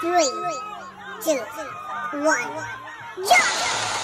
Three, two, one, jump!